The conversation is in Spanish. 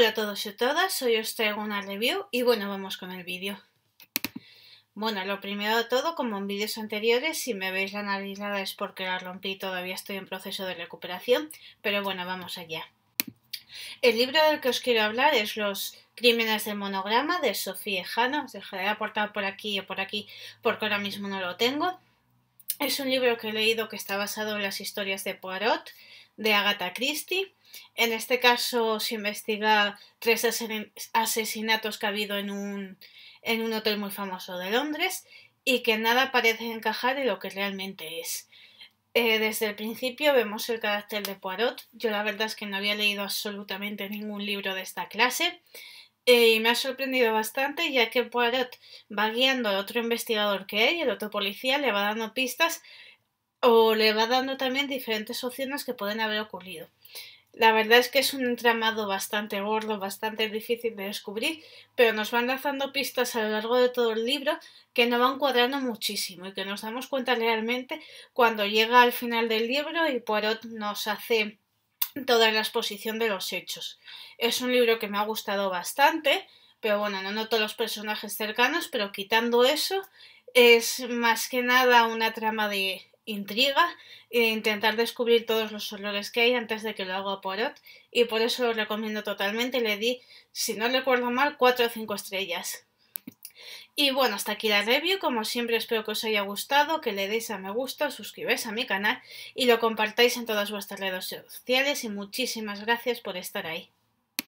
Hola a todos y todas, hoy os traigo una review y bueno, vamos con el vídeo. Bueno, lo primero de todo, como en vídeos anteriores, si me veis la nariz es porque la rompí, todavía estoy en proceso de recuperación, pero bueno, vamos allá. El libro del que os quiero hablar es Los Crímenes del Monograma de Sofía Jano, os dejaré aportar por aquí o por aquí porque ahora mismo no lo tengo. Es un libro que he leído que está basado en las historias de Poirot, de Agatha Christie. En este caso se investiga tres asesinatos que ha habido en un, en un hotel muy famoso de Londres y que nada parece encajar en lo que realmente es. Eh, desde el principio vemos el carácter de Poirot. Yo la verdad es que no había leído absolutamente ningún libro de esta clase eh, y me ha sorprendido bastante ya que Poirot va guiando al otro investigador que hay, el otro policía, le va dando pistas o le va dando también diferentes opciones que pueden haber ocurrido. La verdad es que es un entramado bastante gordo, bastante difícil de descubrir, pero nos van lanzando pistas a lo largo de todo el libro que nos van cuadrando muchísimo y que nos damos cuenta realmente cuando llega al final del libro y Poirot nos hace toda la exposición de los hechos. Es un libro que me ha gustado bastante, pero bueno, no noto los personajes cercanos, pero quitando eso, es más que nada una trama de intriga e intentar descubrir todos los olores que hay antes de que lo haga Poirot y por eso lo recomiendo totalmente. Le di, si no recuerdo mal, 4 o 5 estrellas. Y bueno, hasta aquí la review. Como siempre espero que os haya gustado, que le deis a me gusta, suscribáis a mi canal y lo compartáis en todas vuestras redes sociales y muchísimas gracias por estar ahí.